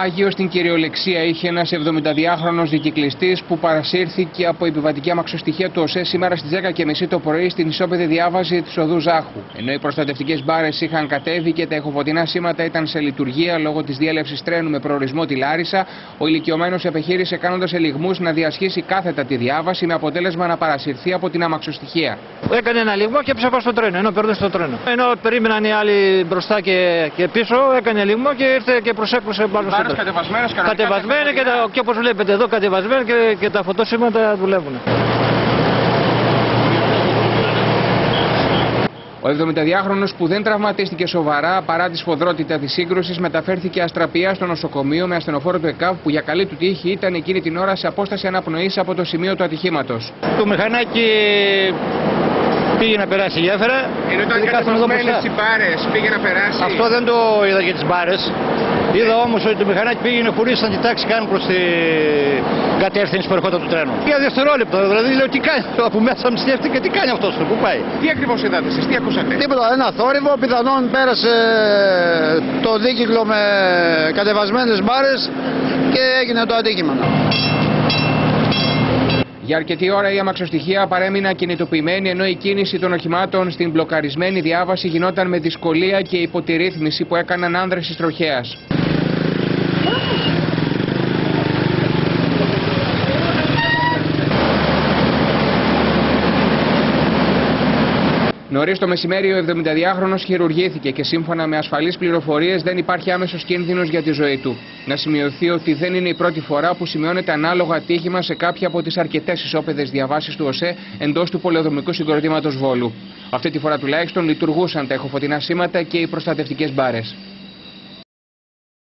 Πάγιο στην κυριολεξία είχε ένας 72χρονο δικυκλιστής που παρασύρθηκε από επιβατική αμαξοστοιχεία του ΟΣΕ σήμερα στις 10.30 το πρωί στην ισόπεδη διάβαση της οδού Ζάχου. Ενώ οι προστατευτικές μπάρες είχαν κατέβει και τα εχοφωτεινά σήματα ήταν σε λειτουργία λόγω της διέλευσης τρένου με προορισμό τη Λάρισα, ο ηλικιωμένος επιχείρησε κάνοντας ελιγμούς να διασχίσει κάθετα τη διάβαση με αποτέλεσμα να παρασυρθεί από την αμαξοστοιχεία. Έκανε ένα λιγμό και έψαχα στο τρένο, ενώ περνούσε στο τρένο. Ενώ περίμεναν οι άλλοι μπροστά και, και πίσω, έκανε λιγμό και ήρθε και προσέκρουσε πάνω στο τρένο. κατεβασμένε Κατεβασμένοι και, τα- και όπως βλέπετε εδώ κατεβασμένοι και, και τα φωτόσήματα δουλεύουν. Ο 72χρονο που δεν τραυματίστηκε σοβαρά παρά τη σφοδρότητα της σύγκρουσης μεταφέρθηκε αστραπία στο νοσοκομείο με ασθενοφόρο του ΕΚΑΒ που για καλή του τύχη ήταν εκείνη την ώρα σε απόσταση αναπνοής από το σημείο του ατυχήματος. Το μηχανάκι πήγε να περάσει γέφυρα. Ενώ ήταν κατεβασμένες οι μπάρες πήγε να περάσει. Αυτό δεν το είδα για τις μπάρες. Είδα όμως ότι το μηχανάκι πήγαινε χωρίς να κοιτάξει καν προς την κατεύθυνση που ερχόταν το τρένο. Για δευτερόλεπτο, δηλαδή λέω τι κάνει, από μέσα μου σκέφτηκε τι κάνει αυτός, πού πάει; Τι ακριβώς είδατε εσείς, τι ακούσατε; Τίποτα, ένα θόρυβο, πιθανόν πέρασε το δίκυκλο με κατεβασμένες μπάρες και έγινε το ατύχημα. Για αρκετή ώρα η αμαξοστοιχεία παρέμεινε ακινητοποιημένη ενώ η κίνηση των οχημάτων στην μπλοκαρισμένη διάβαση γινόταν με δυσκολία και υπό τη ρύθμιση που έκαναν άνδρες της τροχέας. Νωρίς το μεσημέρι, ο 72χρονο χειρουργήθηκε και σύμφωνα με ασφαλείς πληροφορίες δεν υπάρχει άμεσος κίνδυνος για τη ζωή του. Να σημειωθεί ότι δεν είναι η πρώτη φορά που σημειώνεται ανάλογο ατύχημα σε κάποια από τις αρκετές ισόπεδες διαβάσεις του ΟΣΕ εντός του πολεοδομικού συγκροτήματος Βόλου. Αυτή τη φορά τουλάχιστον λειτουργούσαν τα εχοφωτεινά σήματα και οι προστατευτικές μπάρες.